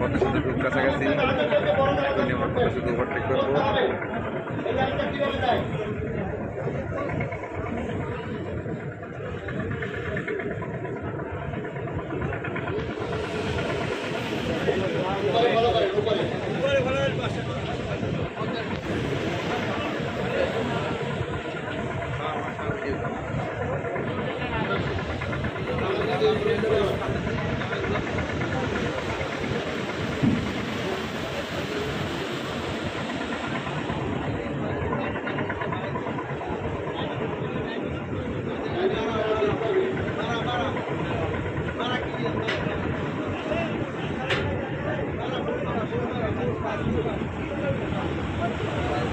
পদ্মা সেতু খুব কাছাকাছি। আমরা পদ্মা সেতু ওভারটেক করব। Thank you.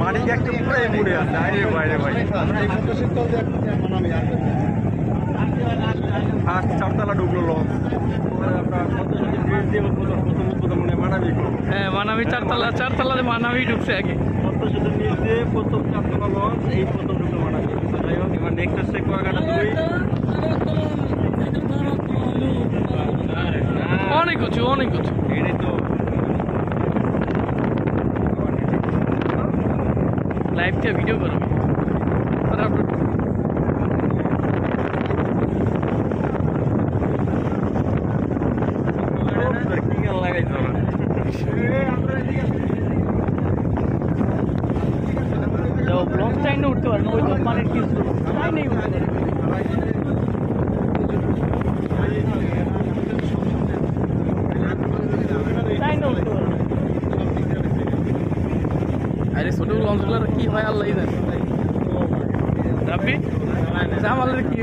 মানিক একটা পুরাই পড়ে আছে। আরে বাইরে ভাই। ফার্স্ট চারতলা মানাবি করব হ্যাঁ মানাবি চারতলা চারতলাতে মানাবি ঢুকছে আগে। প্রথম চারতলা লস এই প্রথম ঢুকলো মানাবি। যাই হোক এবার নেক্সট হচ্ছে কুয়াকাটা দুই লাইভ থেকে ভিডিও করবি আর আপলোড কি গান লাগাইছো ব্লক চাইনে উঠতে পারে না ওই তো পানির কিছু চাইনেই উঠতে পারে ছোট লঞ্চগুলোর কি হয় আল্লাহ জানে রাব্বি জামালের কি